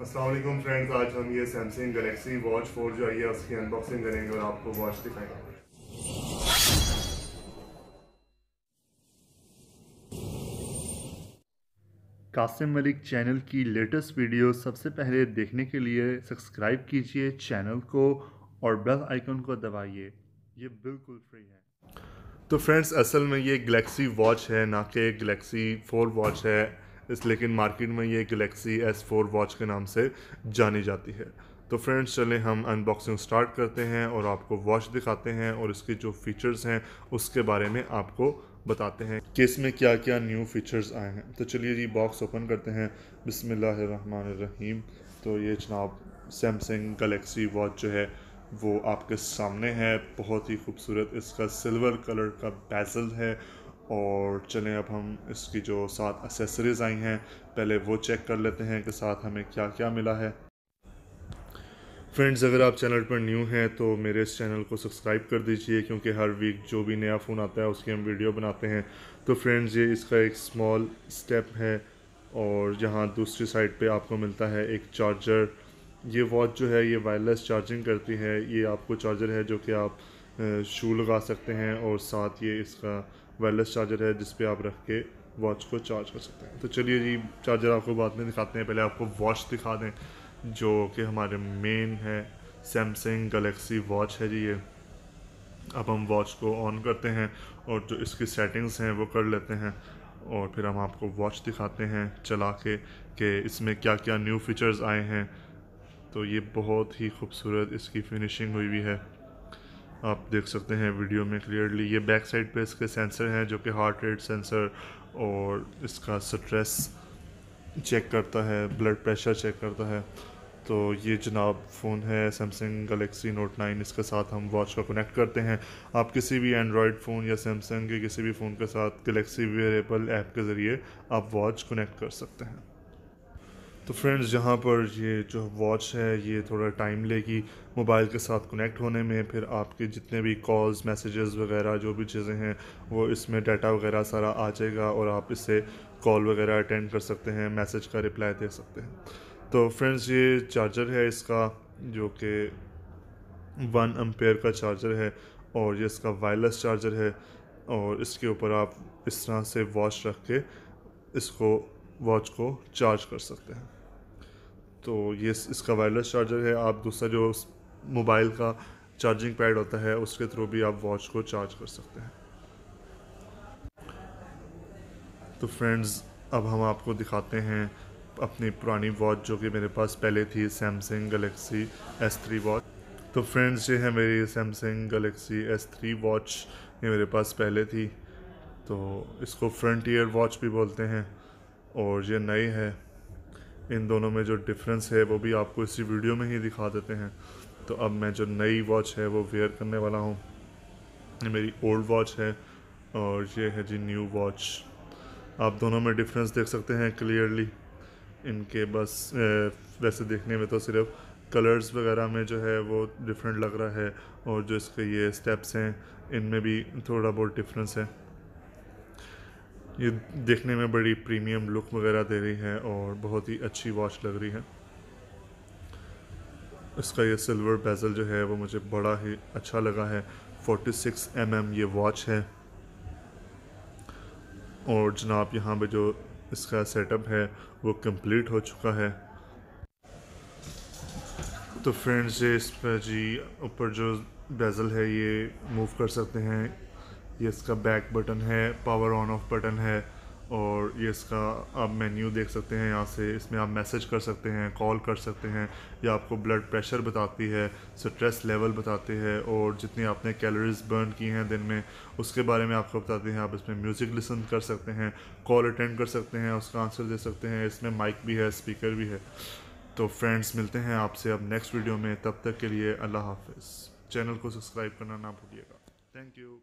Aslam friends आज हम ये सैमसंग गलेक्सी वॉच 4 जो आई है उसकी अनबॉक्सिंग करेंगे और आपको वॉच दिखाएँगे। कासिम मलिक चैनल की लेटेस्ट वीडियो सबसे पहले देखने के लिए सब्सक्राइब कीजिए चैनल को और बेल आइकन को दबाइए। ये बिल्कुल फ्री है। तो फ्रेंड्स असल में ये गलेक्सी वॉच है ना कि गलेक्सी फोर वॉच है। इस लेकिन मार्केट में ये गलेक्सी एस फोर वॉच के नाम से जानी जाती है। तो फ्रेंड्स चलें, हम अनबॉक्सिंग स्टार्ट करते हैं और आपको वॉच दिखाते हैं और इसके जो फीचर्स हैं, उसके बारे में आपको बताते हैं। कि इसमें क्या क्या न्यू फीचर्स आए हैं? तो चलिए जी बॉक्स ओपन करते हैं। बिसमीम तो ये जनाब सैमसंग गलेक्सी वॉच जो है, वो आपके सामने है। बहुत ही खूबसूरत, इसका सिल्वर कलर का बैजल है और चलें अब हम इसकी जो सात एसेसरीज़ आई हैं, पहले वो चेक कर लेते हैं कि साथ हमें क्या क्या मिला है। फ्रेंड्स अगर आप चैनल पर न्यू हैं तो मेरे इस चैनल को सब्सक्राइब कर दीजिए, क्योंकि हर वीक जो भी नया फ़ोन आता है, उसकी हम वीडियो बनाते हैं। तो फ्रेंड्स ये इसका एक स्मॉल स्टेप है और यहाँ दूसरी साइड पे आपको मिलता है एक चार्जर ये वॉच जो है, ये वायरलेस चार्जिंग करती है। ये आपको चार्जर है जो कि आप शू लगा सकते हैं और साथ ये इसका वायरलेस चार्जर है जिस पे आप रख के वॉच को चार्ज कर सकते हैं। तो चलिए जी चार्जर आपको बाद में दिखाते हैं। पहले आपको वॉच दिखा दें, जो कि हमारे मेन है। सैमसंग गलेक्सी वॉच है जी ये। अब हम वॉच को ऑन करते हैं और जो इसकी सेटिंग्स हैं वो कर लेते हैं और फिर हम आपको वॉच दिखाते हैं चला के कि इसमें क्या क्या न्यू फीचर्स आए हैं। तो ये बहुत ही खूबसूरत इसकी फिनिशिंग हुई हुई है। आप देख सकते हैं वीडियो में क्लियरली ये बैक साइड पे इसके सेंसर हैं जो कि हार्ट रेट सेंसर और इसका स्ट्रेस चेक करता है ब्लड प्रेशर चेक करता है। तो ये जनाब फ़ोन है सैमसंग गलेक्सी नोट नाइन इसके साथ हम वॉच को कनेक्ट करते हैं। आप किसी भी एंड्रॉयड फ़ोन या सैमसंग के किसी भी फ़ोन के साथ गलेक्सी वेरेबल ऐप के ज़रिए आप वॉच कनेक्ट कर सकते हैं। तो फ्रेंड्स यहाँ पर ये जो वॉच है, ये थोड़ा टाइम लेगी मोबाइल के साथ कनेक्ट होने में। फिर आपके जितने भी कॉल्स मैसेजेस वगैरह, जो भी चीज़ें हैं, वो इसमें डाटा वगैरह सारा आ जाएगा और आप इससे कॉल वगैरह अटेंड कर सकते हैं मैसेज का रिप्लाई दे सकते हैं। तो फ्रेंड्स ये चार्जर है इसका, जो कि वन अम्पेयर का चार्जर है और ये इसका वायरलेस चार्जर है और इसके ऊपर आप इस तरह से वॉच रख के इसको वॉच को चार्ज कर सकते हैं। तो ये इसका वायरलेस चार्जर है। आप दूसरा जो मोबाइल का चार्जिंग पैड होता है, उसके थ्रू भी आप वॉच को चार्ज कर सकते हैं। तो फ्रेंड्स अब हम आपको दिखाते हैं अपनी पुरानी वॉच जो कि मेरे पास पहले थी Samsung Galaxy S three watch तो फ्रेंड्स ये है मेरी Samsung Galaxy S three watch ये मेरे पास पहले थी। तो इसको फ्रंट ईयर वॉच भी बोलते हैं और ये नई है। इन दोनों में जो डिफरेंस है, वो भी आपको इसी वीडियो में ही दिखा देते हैं। तो अब मैं जो नई वॉच है, वो वेयर करने वाला हूँ। ये मेरी ओल्ड वॉच है और ये है जी न्यू वॉच आप दोनों में डिफरेंस देख सकते हैं क्लियरली इनके बस वैसे देखने में तो सिर्फ़ कलर्स वगैरह में जो है, वो डिफरेंट लग रहा है और जो इसके ये स्टेप्स हैं, इनमें भी थोड़ा बहुत डिफरेंस है। ये देखने में बड़ी प्रीमियम लुक वगैरह दे रही है और बहुत ही अच्छी वॉच लग रही है। इसका ये सिल्वर बेजल जो है, वो मुझे बड़ा ही अच्छा लगा है। 46 सिक्स mm ये वॉच है। और जनाब, यहाँ पे जो इसका सेटअप है, वो कंप्लीट हो चुका है। तो फ्रेंड्स, ये इस पर जी ऊपर जो बेजल है, ये मूव कर सकते हैं। ये इसका बैक बटन है पावर ऑन ऑफ़ बटन है, और ये इसका आप मेन्यू देख सकते हैं, यहाँ से इसमें आप मैसेज कर सकते हैं कॉल कर सकते हैं, या आपको ब्लड प्रेशर बताती है स्ट्रेस लेवल बताती है, और जितनी आपने कैलोरीज बर्न की हैं दिन में, उसके बारे में आपको बताते हैं। आप इसमें म्यूज़िक लिसन कर सकते हैं कॉल अटेंड कर सकते हैं, उसका आंसर दे सकते हैं, इसमें माइक भी है स्पीकर भी है। तो फ्रेंड्स मिलते हैं आपसे अब नेक्स्ट वीडियो में, तब तक के लिए अल्लाह हाफिज़। चैनल को सब्सक्राइब करना ना भूलिएगा। Thank you